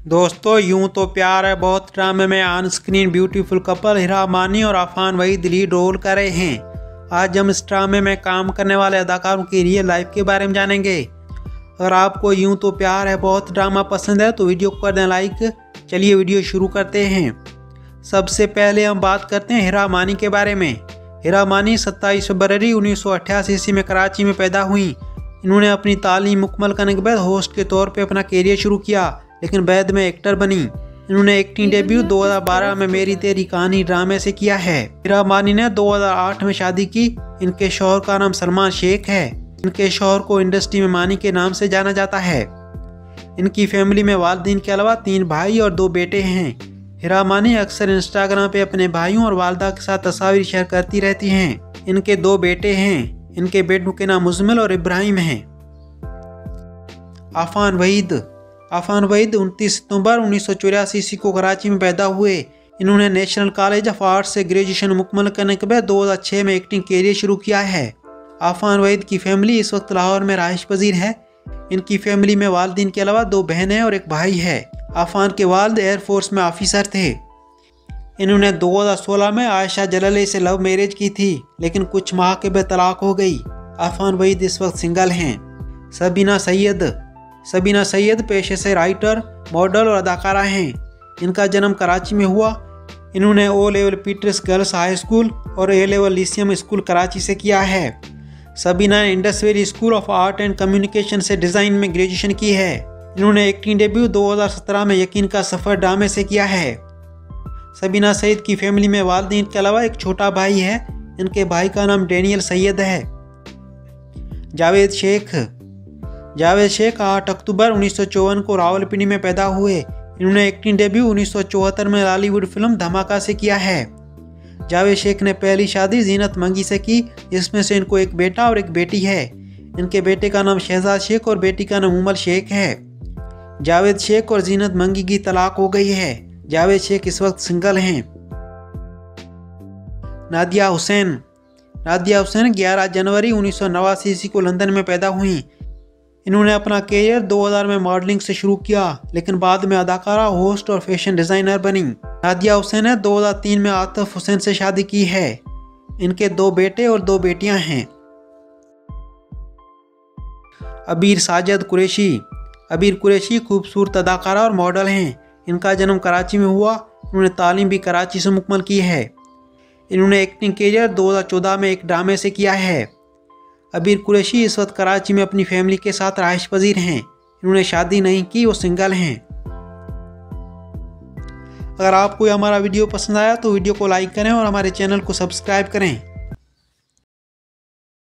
दोस्तों, यूँ तो प्यार है बहुत। ड्रामे में on screen beautiful couple Hira Mani और आफान वहीद लीड रोल कर रहे हैं। आज हम इस ड्रामे में काम करने वाले अदाकारों की रियल लाइफ के बारे में जानेंगे। अगर आपको यूँ तो प्यार है, बहुत ड्रामा पसंद है तो वीडियो को कर दें लाइक चलिए वीडियो शुरू करते हैं। सबसे पहले हम बात करते हैं हिरा मानी के बारे में। हिरा मानी सत्ताईस फरवरी उन्नीस ईस्वी में कराची में पैदा हुई। इन्होंने अपनी तालीम मुकम्मल करने के बाद होस्ट के तौर पर अपना कैरियर शुरू किया। लेकिन बाद में एक्टर बनी। इन्होंने एक्टिंग डेब्यू 2012 में मेरी तेरी कहानी ड्रामे से किया है। हीरा मानी ने 2008 में शादी की। इनके शोहर का नाम सलमान शेख है। इनके शोहर को इंडस्ट्री में मानी के नाम से जाना जाता है। इनकी फैमिली में वालदीन के अलावा तीन भाई और दो बेटे हैं। हिरा मानी अक्सर इंस्टाग्राम पे अपने भाइयों और वालदा के साथ तस्वीर शेयर करती रहती हैं। इनके दो बेटे हैं। इनके बेटों के नाम मुजमिल और इब्राहिम हैं। आफान वहीद आफान वहीद उनतीस सितंबर उन्नीस सौ चौरासी ईस्वी को कराची में पैदा हुए। इन्होंने नेशनल कॉलेज ऑफ़ आर्ट्स से ग्रेजुएशन मुकम्मल करने के बाद 2006 में एक्टिंग कैरियर शुरू किया है। आफान वहीद की फैमिली इस वक्त लाहौर में रहायश पजीर है। इनकी फैमिली में वालदीन के अलावा दो बहनें और एक भाई है। आफान के वालद एयरफोर्स में ऑफिसर थे। इन्होंने 2016 में आयशा जलाली से लव मैरिज की थी, लेकिन कुछ माह के बाद तलाक हो गई। आफान वहीद इस वक्त सिंगल हैं। सबीना सैयद सबीना सैयद पेशे से राइटर, मॉडल और अदाकारा हैं। इनका जन्म कराची में हुआ। इन्होंने O level Peters girls high school और A level Lyceum school Karachi से किया है। सबीना ने school of art and communication से डिज़ाइन में ग्रेजुएशन की है। इन्होंने एक्टिंग डेब्यू 2017 में यकीन का सफ़र ड्रामे से किया है। सबीना सईद की फैमिली में वालदेन के अलावा एक छोटा भाई है। इनके भाई का नाम डैनियल सैयद है। जावेद शेख जावेद शेख आठ अक्टूबर उन्नीस सौ चौवन को रावलपिंडी में पैदा हुए। इन्होंने एक्टिंग डेब्यू उन्नीस सौ चौहत्तर में बॉलीवुड फ़िल्म धमाका से किया है। जावेद शेख ने पहली शादी जीनत मंगी से की, जिसमें से इनको एक बेटा और एक बेटी है। इनके बेटे का नाम शहजाद शेख और बेटी का नाम उमल शेख है। जावेद शेख और जीनत मंगी की तलाक हो गई है। जावेद शेख इस वक्त सिंगल हैं। नादिया हुसैन। नादिया हुसैन 11 जनवरी उन्नीस ईस्वी को लंदन में पैदा हुई। इन्होंने अपना करियर 2000 में मॉडलिंग से शुरू किया, लेकिन बाद में अदाकारा, होस्ट और फ़ैशन डिज़ाइनर बनी। नादिया हुसैन ने 2003 में आतिफ हुसैन से शादी की है। इनके दो बेटे और दो बेटियाँ हैं। अबीर साजद कुरेशी। अबीर कुरेशी खूबसूरत अदाकारा और मॉडल हैं। इनका जन्म कराची में हुआ। उन्होंने तालीम भी कराची से मुकम्मल की है। इन्होंने एक्टिंग करियर 2014 में एक ड्रामे से किया है। अबीर कुरैशी इस वक्त कराची में अपनी फैमिली के साथ रहाइश पजीर हैं। इन्होंने शादी नहीं की, वो सिंगल हैं। अगर आपको हमारा वीडियो पसंद आया तो वीडियो को लाइक करें और हमारे चैनल को सब्सक्राइब करें।